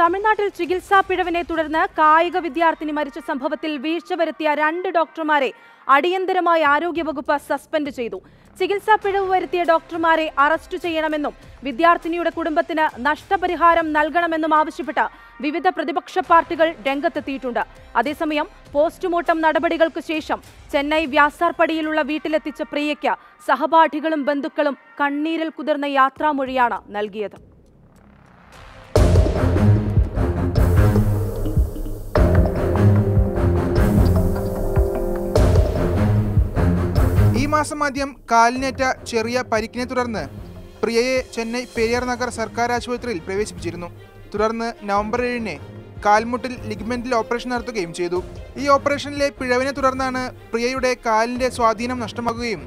തമിഴ്നാട്ടിൽ ചികിത്സാ പിഴവിനെ തുടർന്ന് കായിക വിദ്യാർത്ഥിനി മരിച്ച സംഭവത്തിൽ വീഴ്ച വരുത്തിയ രണ്ട് ഡോക്ടർമാരെ അടിയന്തരമായി ആരോഗ്യവകുപ്പ് സസ്പെൻഡ് ചെയ്തു. ചികിത്സാ പിഴവ് വരുത്തിയ ഡോക്ടർമാരെ അറസ്റ്റ് ചെയ്യണമെന്നും വിദ്യാർത്ഥിനിയുടെ കുടുംബത്തിന് നഷ്ടപരിഹാരം നൽകണമെന്നും ആവശ്യപ്പെട്ട് വിവിധ പ്രതിപക്ഷ പാർട്ടികൾ രംഗത്തെത്തിയിട്ടുണ്ട്. അതേസമയം പോസ്റ്റ്മോർട്ടം നടപടികൾക്ക് ശേഷം ചെന്നൈ വ്യാസാർപടിയിലുള്ള വീട്ടിലെത്തിച്ച പ്രിയയ്ക്ക് സഹപാഠികളും ബന്ധുക്കളും കണ്ണീരിൽ കുതിർന്ന യാത്രാമൊഴിയാണ് നൽകിയത്. മാസം ആദ്യം കാലിനേറ്റ ചെറിയ പരിക്കിനെ തുടർന്ന് പ്രിയയെ ചെന്നൈ പെരിയാർ നഗർ സർക്കാർ ആശുപത്രിയിൽ പ്രവേശിപ്പിച്ചിരുന്നു. തുടർന്ന് നവംബർ ഏഴിന് കാൽമുട്ടിൽ ലിഗ്മെന്റിൽ ഓപ്പറേഷൻ നടത്തുകയും ചെയ്തു. ഈ ഓപ്പറേഷനിലെ പിഴവിനെ തുടർന്നാണ് പ്രിയയുടെ കാലിന്റെ സ്വാധീനം നഷ്ടമാകുകയും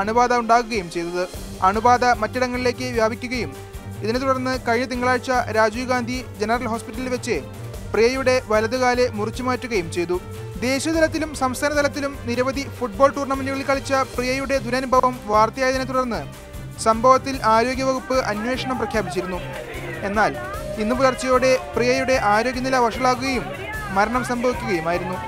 അണുബാധ ഉണ്ടാകുകയും ചെയ്തത്. അണുബാധ മറ്റിടങ്ങളിലേക്ക് വ്യാപിക്കുകയും ഇതിനെ തുടർന്ന് കഴിഞ്ഞ തിങ്കളാഴ്ച രാജീവ് ഗാന്ധി ജനറൽ ഹോസ്പിറ്റലിൽ വെച്ച് പ്രിയയുടെ വലതുകാലെ മുറിച്ചു മാറ്റുകയും ചെയ്തു. ദേശീയതലത്തിലും സംസ്ഥാന തലത്തിലും നിരവധി ഫുട്ബോൾ ടൂർണമെന്റുകളിൽ കളിച്ച പ്രിയയുടെ ദുരനുഭവം വാർത്തയായതിനെ തുടർന്ന് സംഭവത്തിൽ ആരോഗ്യവകുപ്പ് അന്വേഷണം പ്രഖ്യാപിച്ചിരുന്നു. എന്നാൽ ഇന്ന് പുലർച്ചെയോടെ പ്രിയയുടെ ആരോഗ്യനില വഷളാകുകയും മരണം സംഭവിക്കുകയുമായിരുന്നു.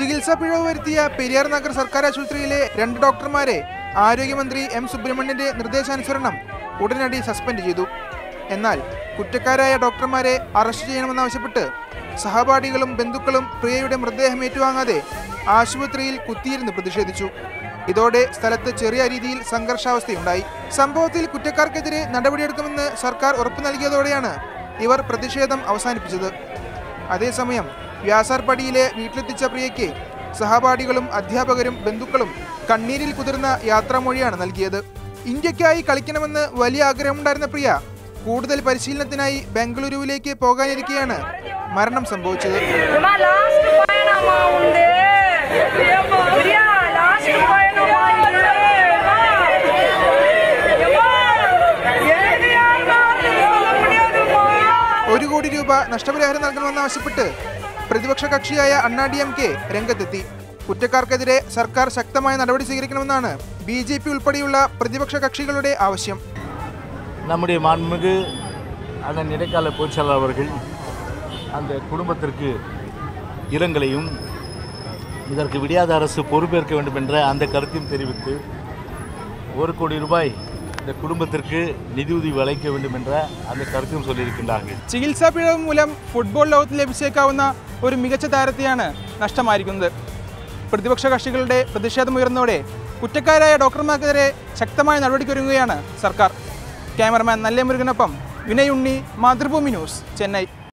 ചികിത്സാ പിഴവ് വരുത്തിയ പെരിയാർ നഗർ സർക്കാർ ആശുപത്രിയിലെ രണ്ട് ഡോക്ടർമാരെ ആരോഗ്യമന്ത്രി എം സുബ്രഹ്മണ്യന്റെ നിർദ്ദേശാനുസരണം ഉടനടി സസ്പെൻഡ് ചെയ്തു. എന്നാൽ കുറ്റക്കാരായ ഡോക്ടർമാരെ അറസ്റ്റ് ചെയ്യണമെന്നാവശ്യപ്പെട്ട് സഹപാഠികളും ബന്ധുക്കളും പ്രിയയുടെ മൃതദേഹം ഏറ്റുവാങ്ങാതെ ആശുപത്രിയിൽ കുത്തിയിരുന്ന് പ്രതിഷേധിച്ചു. ഇതോടെ സ്ഥലത്ത് ചെറിയ രീതിയിൽ സംഘർഷാവസ്ഥയുണ്ടായി. സംഭവത്തിൽ കുറ്റക്കാർക്കെതിരെ നടപടിയെടുക്കുമെന്ന് സർക്കാർ ഉറപ്പു നൽകിയതോടെയാണ് ഇവർ പ്രതിഷേധം അവസാനിപ്പിച്ചത്. അതേസമയം വ്യാസാർപടിയിലെ വീട്ടിലെത്തിച്ച പ്രിയയ്ക്ക് സഹപാഠികളും അധ്യാപകരും ബന്ധുക്കളും കണ്ണീരിൽ കുതിർന്ന യാത്രാമൊഴിയാണ് നൽകിയത്. ഇന്ത്യക്കായി കളിക്കണമെന്ന് വലിയ ആഗ്രഹമുണ്ടായിരുന്ന പ്രിയ കൂടുതൽ പരിശീലനത്തിനായി ബംഗളൂരുവിലേക്ക് പോകാനിരിക്കെയാണ് മരണം സംഭവിച്ചത്. ഒരു കോടി രൂപ നഷ്ടപരിഹാരം നൽകണമെന്നാവശ്യപ്പെട്ട് പ്രതിപക്ഷ കക്ഷിയായ അണ്ണാ ഡി എം കെ രംഗത്തെത്തി കുറ്റക്കാർക്കെതിരെ സർക്കാർ ശക്തമായ നടപടി സ്വീകരിക്കണമെന്നാണ് ബി ജെ പി ഉൾപ്പെടെയുള്ള പ്രതിപക്ഷ കക്ഷികളുടെ ആവശ്യം நம்முடைய மாண்புமிகு அண்ணன் இடைக்கால பொதுச்செயலாளர் அவர்கள் அந்த குடும்பத்திற்கு இரங்கலையும் இதற்கு விடியாத அரசு பொறுப்பேற்க வேண்டும் என்ற அந்த கருத்தையும் தெரிவித்து ஒரு கோடி ரூபாய் இந்த குடும்பத்திற்கு நிதியுதவி வழங்க வேண்டும் என்ற அந்த கருத்தையும் சொல்லியிருக்கின்றார்கள் ചികിത്സാ പിഴവ് മൂലം ഫുട്ബോൾ ലോകത്തിൽ ലഭിച്ചേക്കാവുന്ന ഒരു മികച്ച താരത്തെയാണ് നഷ്ടമായിരിക്കുന്നത് പ്രതിപക്ഷ കക്ഷികളുടെ പ്രതിഷേധമുയർന്നതോടെ കുറ്റക്കാരായ ഡോക്ടർമാർക്കെതിരെ ശക്തമായ നടപടിക്കൊരുങ്ങുകയാണ് സർക്കാർ ക്യാമറമാൻ നല്ല മുരുകനൊപ്പം വിനയ് ഉണ്ണി മാതൃഭൂമി ന്യൂസ് ചെന്നൈ